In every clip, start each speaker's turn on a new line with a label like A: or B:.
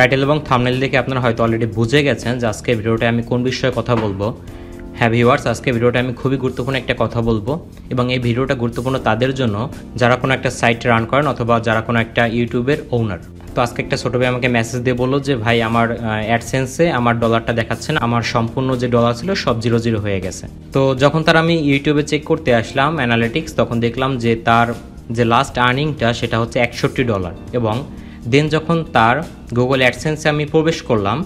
A: Title এবং thumbnail দেখে আপনারা হয়তো অলরেডি বুঝে গেছেন যে আজকে ভিডিওটা আমি কোন বিষয়ে কথা বলব। হ্যাঁ ভিউয়ার্স আজকে ভিডিওটা আমি খুবই গুরুত্বপূর্ণ একটা কথা বলব এবং এই ভিডিওটা গুরুত্বপূর্ণ তাদের জন্য যারা কোনো একটা সাইট রান করেন অথবা যারা কোনো একটা ইউটিউবের ওনার তো আজকে একটা ছোটো ভাই আমাকে মেসেজ দিয়ে বলল যে, ভাই, আমার অ্যাডসেন্সে আমার ডলারটা দেখাচ্ছে না, আমার সম্পূর্ণ যে ডলার ছিল সব জিরো জিরো হয়ে গেছে। তো যখন তার আমি ইউটিউবে চেক করতে আসলাম অ্যানালিটিক্স তখন দেখলাম যে তার যে লাস্ট আর্নিংটা সেটা হচ্ছে একষট্টি ডলার এবং দেন যখন তার গুগল অ্যাডসেন্সে আমি প্রবেশ করলাম,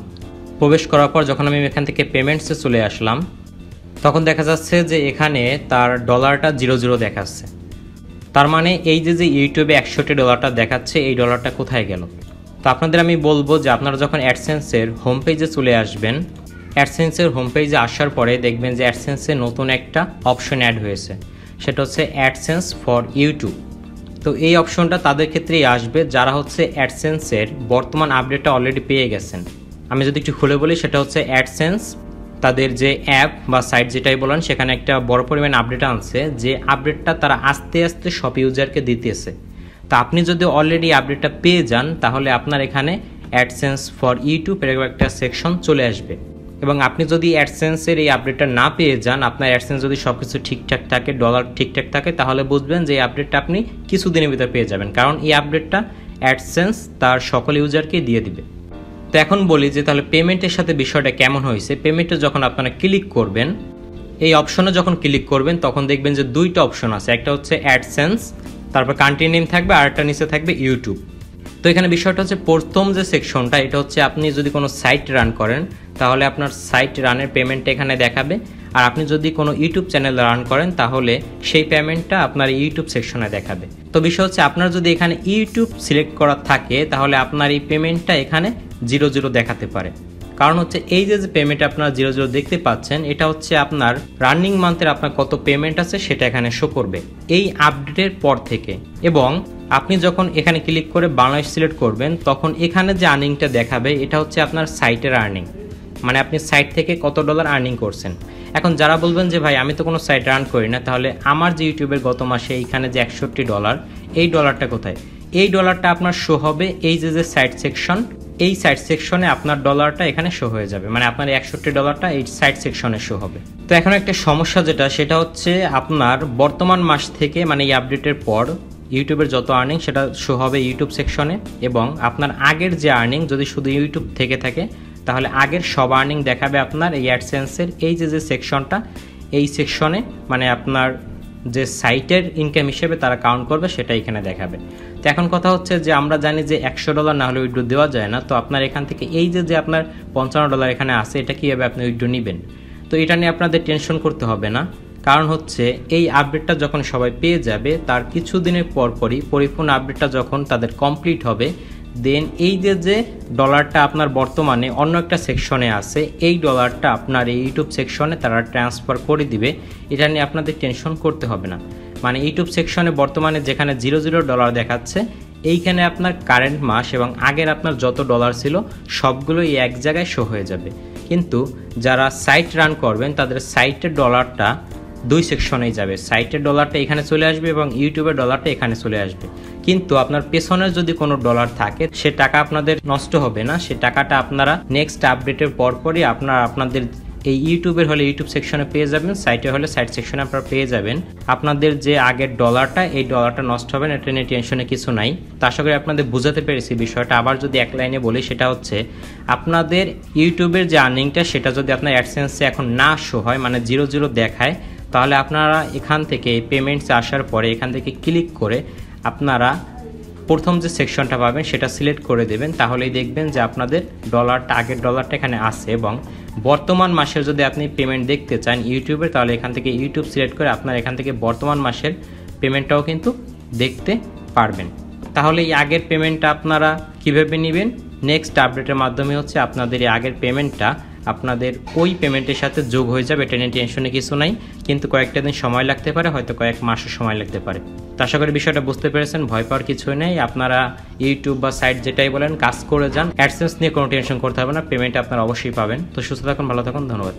A: প্রবেশ করার পর যখন আমি এখান থেকে পেমেন্টসে চলে আসলাম, তখন দেখা যাচ্ছে যে এখানে তার ডলারটা জিরো জিরো দেখাচ্ছে। তার মানে এই যে যে ইউটিউবে একষট্টি ডলারটা দেখাচ্ছে, এই ডলারটা কোথায় গেল? তো আপনাদের আমি বলব যে আপনারা যখন অ্যাডসেন্সের হোম পেজে চলে আসবেন অ্যাডসেন্সের হোম পেজে আসার পরে দেখবেন যে অ্যাডসেন্সে নতুন একটা অপশন অ্যাড হয়েছে। সেটা হচ্ছে অ্যাডসেন্স ফর ইউটিউব তো এই অপশনটা তাদের ক্ষেত্রেই আসবে, যারা হচ্ছে অ্যাডসেন্সের বর্তমান আপডেটটা অলরেডি পেয়ে গেছেন। আমি যদি একটু খুলে বলি, সেটা হচ্ছে অ্যাডসেন্স তাদের যে অ্যাপ বা সাইট যেটাই বলেন, সেখানে একটা বড় পরিমাণ আপডেট আনছে, যে আপডেটটা তারা আস্তে আস্তে সব ইউজারকে দিতেছে। তা আপনি যদি অলরেডি আপডেটটা পেয়ে যান, তাহলে আপনার এখানে অ্যাডসেন্স ফর ইউটিউব এরকম একটা সেকশন চলে আসবে। এবং আপনি যদি অ্যাডসেন্সের এই আপডেটটা না পেয়ে যান, আপনার অ্যাডসেন্স যদি সব কিছু ঠিকঠাক থাকে ডলার ঠিকঠাক থাকে, তাহলে বুঝবেন যে এই আপডেটটা আপনি কিছুদিনের ভিতরে পেয়ে যাবেন। কারণ এই আপডেটটা অ্যাডসেন্স তার সকল ইউজারকে দিয়ে দিবে। তো এখন বলি যে তাহলে পেমেন্টের সাথে বিষয়টা কেমন হয়েছে? পেমেন্টে যখন আপনারা ক্লিক করবেন, এই অপশনে যখন ক্লিক করবেন, তখন দেখবেন যে দুইটা অপশন আছে। একটা হচ্ছে অ্যাডসেন্স তারপর কান্ট্রি নেম থাকবে, আর একটা নিচে থাকবে ইউটিউব তো এখানে বিষয়টা হচ্ছে প্রথম যে সেকশনটা এটা হচ্ছে আপনি যদি কোনো সাইট রান করেন তাহলে আপনার সাইট রানের পেমেন্ট এখানে দেখাবে। আর আপনি যদি কোনো ইউটিউব চ্যানেল রান করেন, তাহলে সেই পেমেন্টটা আপনার ইউটিউব সেকশনে দেখাবে। তো বিষয় হচ্ছে, আপনার যদি এখানে ইউটিউব সিলেক্ট করা থাকে, তাহলে আপনার এই পেমেন্টটা এখানে জিরো জিরো দেখাতে পারে। কারণ হচ্ছে, এই যে যে পেমেন্ট আপনারা জিরো জিরো দেখতে পাচ্ছেন, এটা হচ্ছে আপনার রানিং মান্থের আপনার কত পেমেন্ট আছে, সেটা এখানে শো করবে। এই আপডেটের পর থেকে। এবং আপনি যখন এখানে ক্লিক করে বাংলাদেশ সিলেক্ট করবেন, তখন এখানে যে আর্নিংটা দেখাবে, এটা হচ্ছে আপনার সাইটের আর্নিং মানে আপনি সাইট থেকে কত ডলার আর্নিং করছেন। এখন যারা বলবেন যে, ভাই, আমি তো কোনো সাইট রান করি না, তাহলে আমার যে ইউটিউবের গত মাসে এইখানে যে একষট্টি ডলার এই ডলারটা কোথায়? এই ডলারটা আপনার শো হবে এই যে যে সাইট সেকশন এই সাইট সেকশনে আপনার ডলারটা এখানে শো হয়ে যাবে। মানে আপনার একষট্টি ডলারটা এই সাইট সেকশনে শো হবে। তো এখন একটা সমস্যা যেটা, সেটা হচ্ছে আপনার বর্তমান মাস থেকে মানে এই আপডেটের পর ইউটিউবের যত আর্নিং সেটা শো হবে ইউটিউব সেকশনে এবং আপনার আগের যে আর্নিং যদি শুধু ইউটিউব থেকে থাকে তাহলে আগের সব আর্নিং দেখাবে আপনার এই অ্যাডসেন্সের এই যে যে সেকশনটা এই সেকশনে মানে আপনার যে সাইটের ইনকাম হিসেবে তারা কাউন্ট করবে, সেটা এখানে দেখাবে। তো এখন কথা হচ্ছে যে, আমরা জানি যে একশো ডলার না হলে উইড্রো দেওয়া যায় না। তো আপনার এখান থেকে এই যে যে আপনার পঞ্চান্ন ডলার এখানে আছে, এটা কীভাবে আপনি উইড্রো নেবেন? তো এটা নিয়ে আপনাদের টেনশন করতে হবে না। কারণ হচ্ছে, এই আপডেটটা যখন সবাই পেয়ে যাবে, তার কিছুদিনের পরপরই পরিপূর্ণ আপডেটটা যখন তাদের কমপ্লিট হবে দেন এই যে যে ডলারটা আপনার বর্তমানে অন্য একটা সেকশনে আছে, এই ডলারটা আপনার এই ইউটিউব সেকশনে তারা ট্রান্সফার করে দিবে। এটা নিয়ে আপনাদের টেনশন করতে হবে না। মানে ইউটিউব সেকশনে বর্তমানে যেখানে জিরো জিরো ডলার দেখাচ্ছে, এইখানে আপনার কারেন্ট মাস এবং আগের আপনার যত ডলার ছিল, সবগুলোই এক জায়গায় শো হয়ে যাবে। কিন্তু যারা সাইট রান করবেন, তাদের সাইটের ডলারটা দুই সেকশনেই যাবে। সাইটের ডলারটা এখানে চলে আসবে এবং ইউটিউবের ডলারটা এখানে চলে আসবে। কিন্তু আপনার পেছনের যদি কোনো ডলার থাকে, সে টাকা আপনাদের নষ্ট হবে না। সে টাকাটা আপনারা নেক্সট আপডেটের পরপরই আপনার, আপনাদের এই ইউটিউবের হলে ইউটিউব সেকশনে পেয়ে যাবেন সাইটে হলে সাইট সেকশনে আপনারা পেয়ে যাবেন। আপনাদের যে আগের ডলারটা এই ডলারটা নষ্ট হবে না এটা নিয়ে টেনশনে কিছু নাই। তো আশা করি আপনাদের বোঝাতে পেরেছি বিষয়টা। আবার যদি এক লাইনে বলি, সেটা হচ্ছে আপনাদের ইউটিউবের যে আর্নিংটা সেটা যদি আপনার অ্যাডসেন্সে এখন না শো হয় মানে জিরো জিরো দেখায়, তাহলে আপনারা এখান থেকে পেমেন্টস আসার পরে, এখান থেকে ক্লিক করে আপনারা প্রথম যে সেকশনটা পাবেন, সেটা সিলেক্ট করে দেবেন। তাহলেই দেখবেন যে আপনাদের ডলারটা, আগের ডলারটা এখানে আছে এবং বর্তমান মাসের যদি আপনি পেমেন্ট দেখতে চান ইউটিউবে, তাহলে এখান থেকে ইউটিউব সিলেক্ট করে আপনার এখান থেকে বর্তমান মাসের পেমেন্টটাও কিন্তু দেখতে পারবেন। তাহলে এই আগের পেমেন্টটা আপনারা কীভাবে নেবেন? নেক্সট আপডেটের মাধ্যমে হচ্ছে আপনাদের এই আগের পেমেন্টটা আপনাদের ওই পেমেন্টের সাথে যোগ হয়ে যাবে, এটা নিয়ে টেনশনে কিছু নাই। কিন্তু কয়েকটা দিন সময় লাগতে পারে, হয়তো কয়েক মাসের সময় লাগতে পারে। তো আশা করি বিষয়টা বুঝতে পেরেছেন, ভয় পাওয়ার কিছুই নেই। আপনারা ইউটিউব বা সাইট যেটাই বলেন, কাজ করে যান। অ্যাডসেন্স নিয়ে কোনো টেনশন করতে হবে না পেমেন্ট আপনারা অবশ্যই পাবেন। তো সুস্থ থাকুন, ভালো থাকুন, ধন্যবাদ।